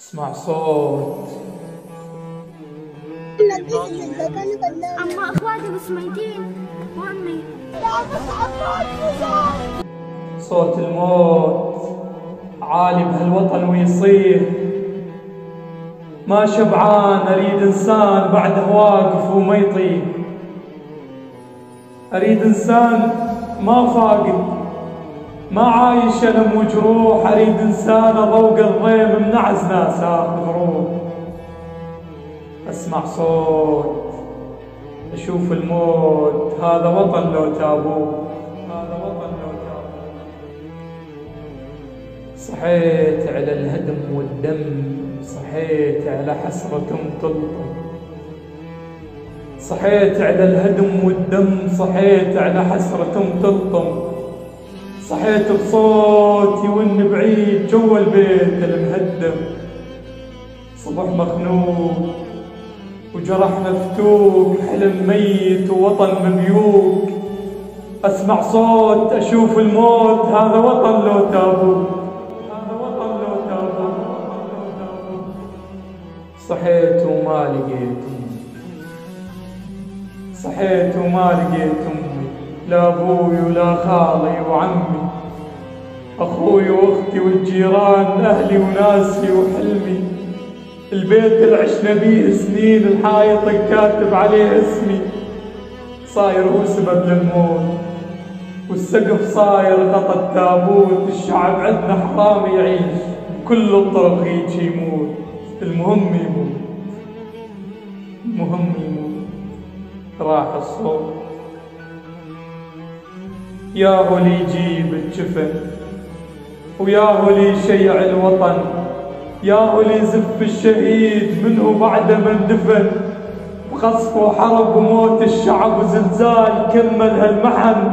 اسمع صوت. أما أخواتي بس ميتين وأمي صوت الموت. عالي بهالوطن ويصيح ما شبعان أريد إنسان بعده واقف وما يطيح أريد إنسان ما فاقد. ما عايش الم وجروح أريد إنسان ضوق الضيم منعز ناس آخذ روح. أسمع صوت أشوف الموت. هذا وطن لو تابوه. هذا وطن لو تابوه. صحيت على الهدم والدم صحيت على حسرة تلطم صحيت على الهدم والدم صحيت على حسرة تلطم صحيت بصوتي وإني بعيد جوا البيت المهدم. صبح مخنوق وجرح مفتوق حلم ميت ووطن مبيوق أسمع صوت أشوف الموت هذا وطن لو تابوت. هذا وطن لو تابوت. صحيت وما لقيت امي صحيت وما لقيت امي لا أبوي ولا خالي وعمي أخوي وأختي والجيران أهلي وناسي وحلمي. البيت اللي عشنا بيه سنين الحايط الكاتب عليه اسمي. صاير هو سبب للموت والسقف صاير غطى التابوت. الشعب عندنا حرام يعيش كل الطرق هيك يموت. المهم يموت المهم يموت. راح الصوت. ياهو اللي يجيب الجفن وياهو اللي يشيع الوطن ياهو اللي يزف الشهيد منه بعد ما اندفن بخصف وحرب وموت الشعب وزلزال كمل هالمحن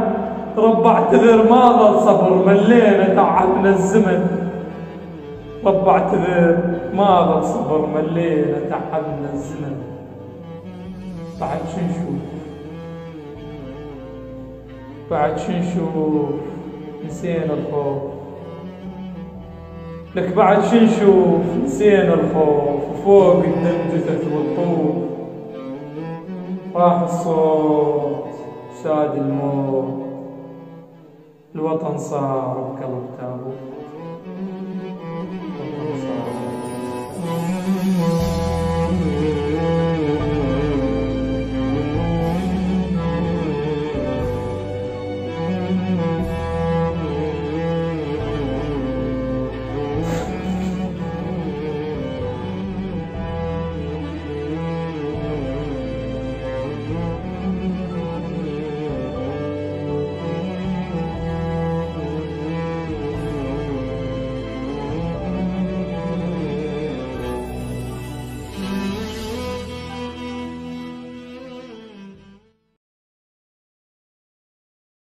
رب اعتذر ما ظل صبر ملينا تعبنا الزمن. رب اعتذر ما ظل صبر ملينا تعبنا الزمن. بعد شو نشوف؟ بعد نسينا الخوف. لك بعد شو نشوف نسينا الخوف وفوق الدم جثث والطوف راح الصوت ساد الموت. الوطن صار بقلب تابوت.